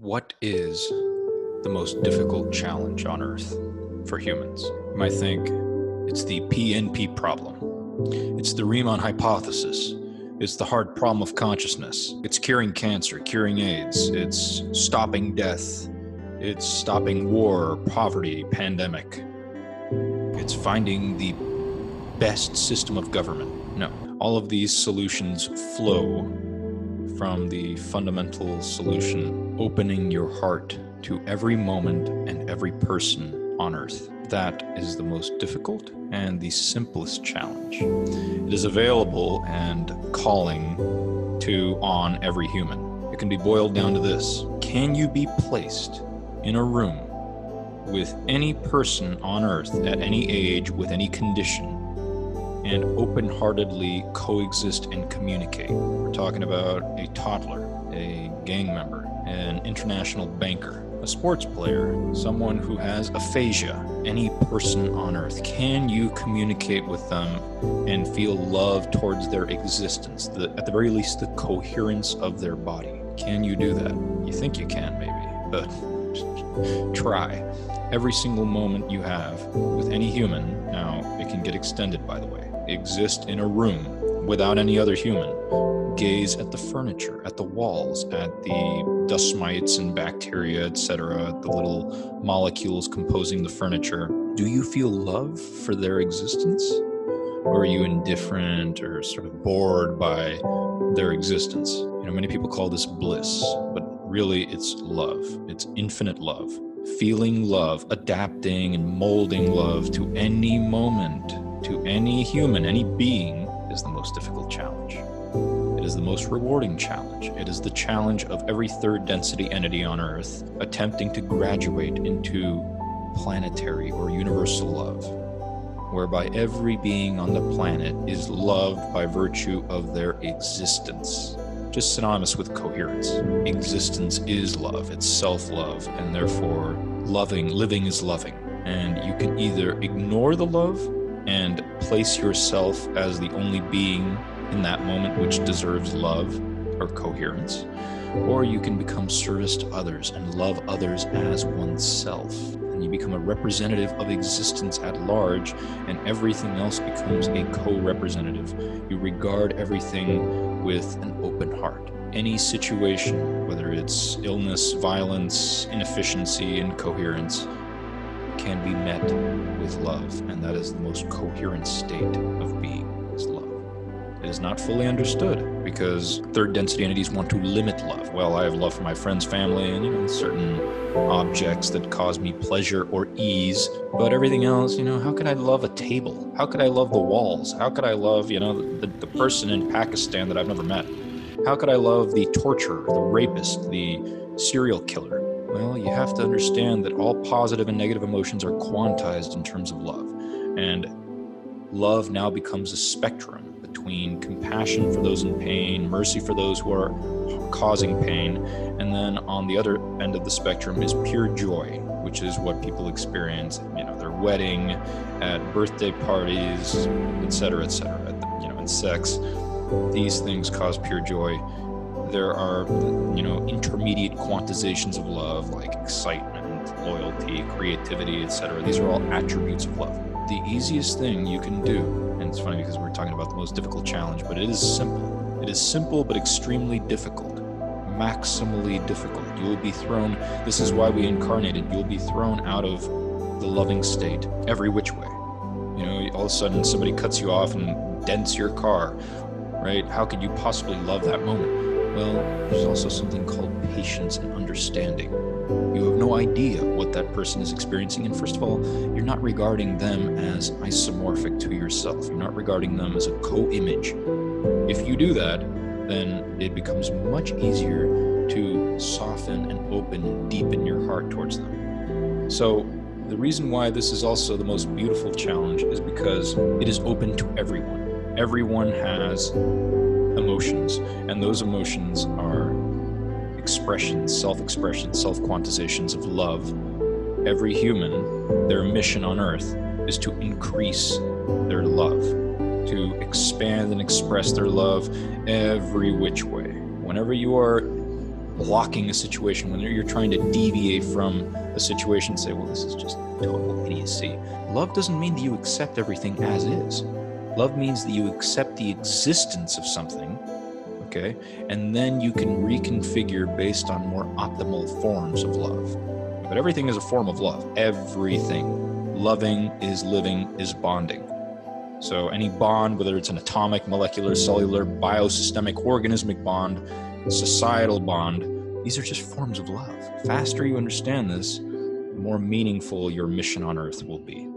What is the most difficult challenge on Earth for humans? You might think it's the PNP problem. It's the Riemann hypothesis. It's the hard problem of consciousness. It's curing cancer, curing AIDS. It's stopping death. It's stopping war, poverty, pandemic. It's finding the best system of government. No, all of these solutions flow from the fundamental solution opening your heart to every moment and every person on earth. That is the most difficult and the simplest challenge. It is available and calling to on every human. It can be boiled down to this Can you be placed in a room with any person on earth at any age with any condition and open heartedly coexist and communicate. Talking about a toddler, a gang member, an international banker, a sports player, someone who has aphasia, any person on earth. Can you communicate with them and feel love towards their existence, the, at the very least, the coherence of their body? Can you do that? You think you can, maybe, but try. Every single moment you have with any human, now it can get extended, by the way exist in a room without any other human. Gaze at the furniture, at the walls, at the dust mites and bacteria, etc., the little molecules composing the furniture. Do you feel love for their existence? Or are you indifferent or sort of bored by their existence? You know, many people call this bliss, but really it's love. It's infinite love. Feeling love, adapting and molding love to any moment to any human, any being, is the most difficult challenge. It is the most rewarding challenge. It is the challenge of every third density entity on Earth attempting to graduate into planetary or universal love, whereby every being on the planet is loved by virtue of their existence. Just synonymous with coherence. Existence is love, it's self love, and therefore loving, living is loving. And you can either ignore the love and place yourself as the only being in that moment which deserves love or coherence. Or you can become service to others and love others as oneself. And you become a representative of existence at large, and everything else becomes a co representative. You regard everything with an open heart. Any situation, whether it's illness, violence, inefficiency, incoherence, can be met with love, and that is the most coherent state of being is love. It is not fully understood because third density entities want to limit love. Well, I have love for my friends, family, and you know certain objects that cause me pleasure or ease, but everything else, you know, how could I love a table? How could I love the walls? How could I love, you know, the, the person in Pakistan that I've never met? How could I love the torturer, the rapist, the serial killer? Well, you have to understand that all positive and negative emotions are quantized in terms of love. And love now becomes a spectrum between compassion for those in pain, mercy for those who are causing pain, and then on the other end of the spectrum is pure joy, which is what people experience, you know, their wedding, at birthday parties, etc., etc., you know, in sex. These things cause pure joy there are you know intermediate quantizations of love like excitement loyalty creativity etc these are all attributes of love. The easiest thing you can do and it's funny because we're talking about the most difficult challenge but it is simple. It is simple but extremely difficult. Maximally difficult. You will be thrown this is why we incarnated you'll be thrown out of the loving state every which way. You know all of a sudden somebody cuts you off and dents your car right? How could you possibly love that moment well, there's also something called patience and understanding. You have no idea what that person is experiencing. And first of all, you're not regarding them as isomorphic to yourself. You're not regarding them as a co image. If you do that, then it becomes much easier to soften and open and deepen your heart towards them. So, the reason why this is also the most beautiful challenge is because it is open to everyone. Everyone has emotions, and those emotions are expressions, self expressions, self quantizations of love. Every human, their mission on earth is to increase their love, to expand and express their love every which way. Whenever you are blocking a situation, when you're trying to deviate from a situation, say, well, this is just total idiocy. Love doesn't mean that you accept everything as is. Love means that you accept the existence of something, okay? And then you can reconfigure based on more optimal forms of love. But everything is a form of love. Everything. Loving is living, is bonding. So any bond, whether it's an atomic, molecular, cellular, biosystemic, organismic bond, societal bond, these are just forms of love. The faster you understand this, the more meaningful your mission on earth will be.